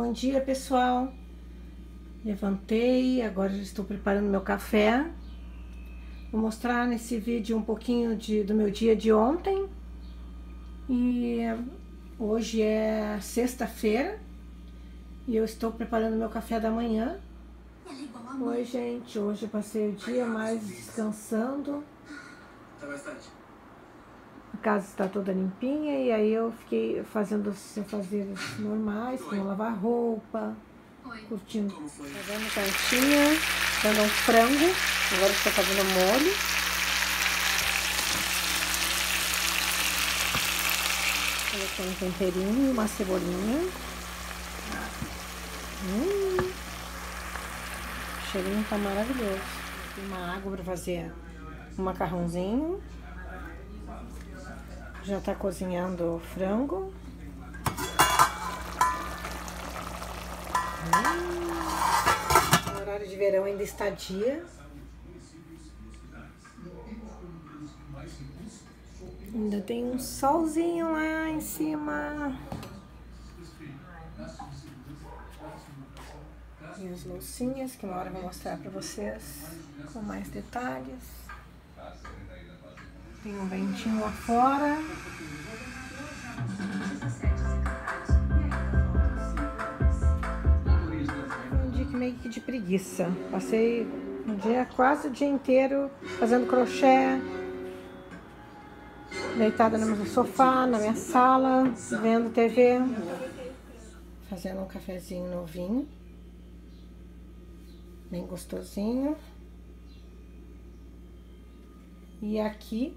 Bom dia, pessoal. Levantei, agora já estou preparando meu café. Vou mostrar nesse vídeo um pouquinho de, do meu dia de ontem. E hoje é sexta-feira e eu estou preparando meu café da manhã. Oi, gente. Hoje eu passei o dia mais descansando. Tá bastante. A casa está toda limpinha e aí eu fiquei fazendo os afazeres normais, como lavar roupa, Oi. curtindo, fazendo cantinha, dando um frango. Agora estou fazendo molho. Coloquei um temperinho, uma cebolinha. Hum, o cheirinho tá maravilhoso. Tem uma água para fazer um macarrãozinho. Já tá cozinhando o frango. Hum, o horário de verão ainda está dia. Ainda tem um solzinho lá em cima. E as loucinhas que uma hora eu vou mostrar para vocês com mais detalhes. Tem um ventinho lá fora. Um dia que meio que de preguiça. Passei um dia, quase o dia inteiro fazendo crochê, deitada no meu sofá, na minha sala, vendo TV, fazendo um cafezinho novinho, bem gostosinho. E aqui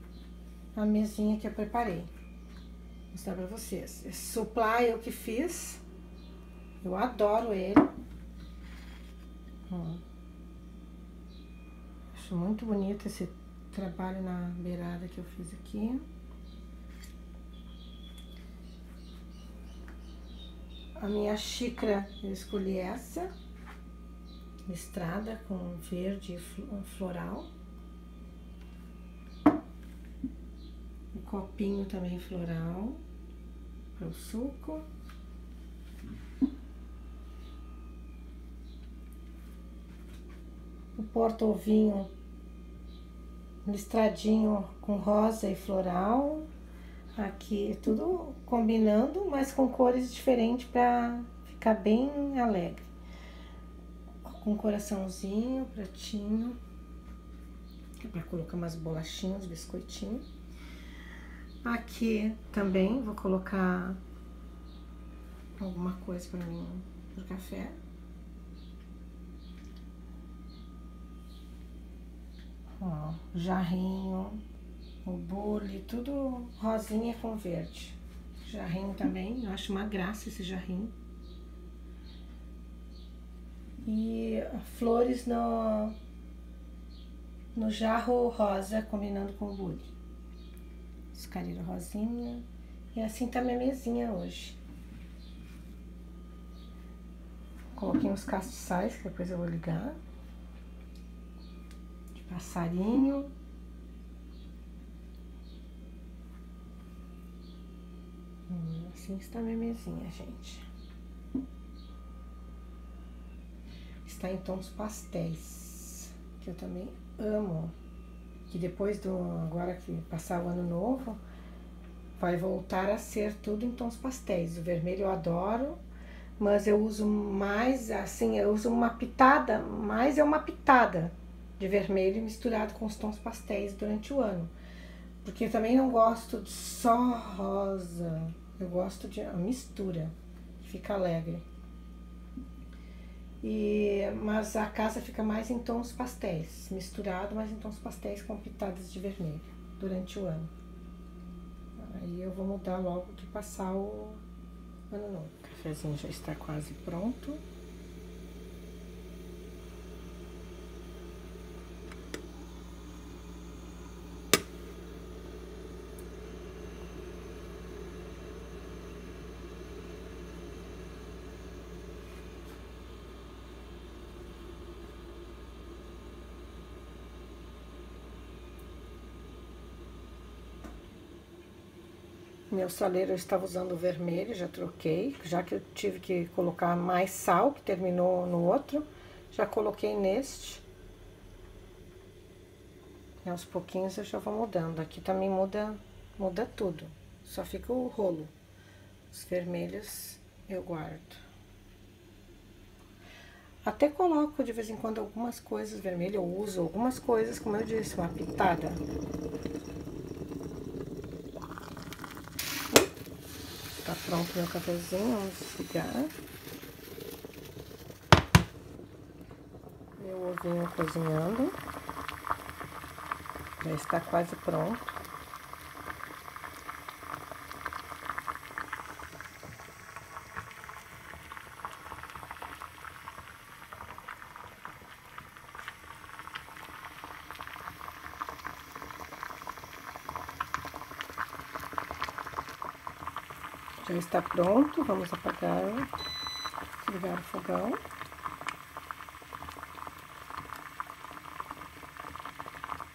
a mesinha que eu preparei. Vou mostrar pra vocês. Esse supply eu que fiz. Eu adoro ele. Acho muito bonito esse trabalho na beirada que eu fiz aqui. A minha xícara, eu escolhi essa, listrada com verde floral. Copinho também floral para o suco. O porta-ovinho listradinho com rosa e floral. Aqui tudo combinando, mas com cores diferentes para ficar bem alegre. Com coraçãozinho, pratinho, para colocar umas bolachinhas, biscoitinho. Aqui também vou colocar alguma coisa para mim pro café. Ó, jarrinho, o bule, tudo rosinha com verde. Jarrinho também, eu acho uma graça esse jarrinho. E flores no, no jarro rosa, combinando com o bule açucareiro rosinha. E assim tá minha mesinha hoje. Coloquei uns castiçais, que depois eu vou ligar. De passarinho. Hum, assim está minha mesinha, gente. Está em tons pastéis, que eu também amo que depois do agora que passar o ano novo vai voltar a ser tudo em tons pastéis. O vermelho eu adoro, mas eu uso mais assim, eu uso uma pitada, mais é uma pitada de vermelho misturado com os tons pastéis durante o ano. Porque eu também não gosto de só rosa, eu gosto de mistura, fica alegre. E, mas a casa fica mais em tons pastéis, misturado, mas em tons pastéis com pitadas de vermelho durante o ano. Aí eu vou mudar logo que passar o ano novo. O cafezinho já está quase pronto. Meu saleiro eu estava usando vermelho, já troquei, já que eu tive que colocar mais sal, que terminou no outro, já coloquei neste. E aos pouquinhos eu já vou mudando. Aqui também muda, muda tudo, só fica o rolo. Os vermelhos eu guardo. Até coloco de vez em quando algumas coisas vermelhas, eu uso algumas coisas, como eu disse, uma pitada. Pronto meu cafezinho, vamos desligar. Meu ovinho cozinhando. Já está quase pronto. Já está pronto, vamos apagar, ligar o fogão.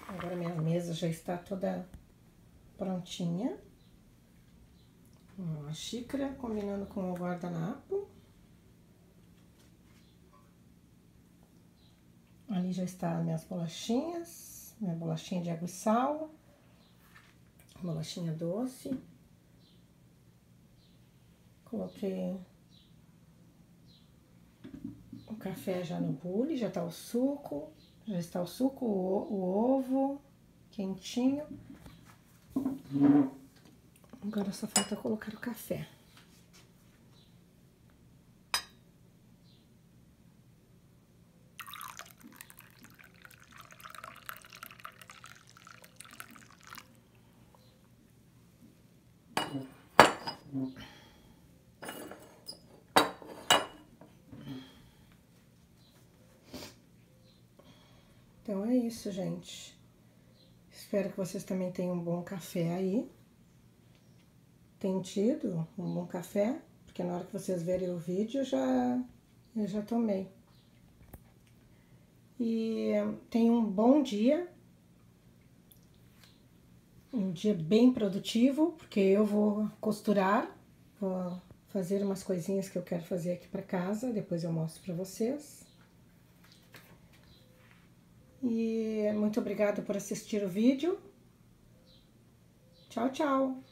Agora minha mesa já está toda prontinha. Uma xícara combinando com o guardanapo. Ali já está minhas bolachinhas, minha bolachinha de água e sal, bolachinha doce. Coloquei o café já no bule, já tá o suco, já está o suco, o, o ovo quentinho. Agora só falta colocar o café. Então é isso, gente. Espero que vocês também tenham um bom café aí. Tem tido um bom café, porque na hora que vocês verem o vídeo já eu já tomei. E tenham um bom dia. Um dia bem produtivo, porque eu vou costurar, vou fazer umas coisinhas que eu quero fazer aqui para casa, depois eu mostro para vocês. E muito obrigada por assistir o vídeo. Tchau, tchau!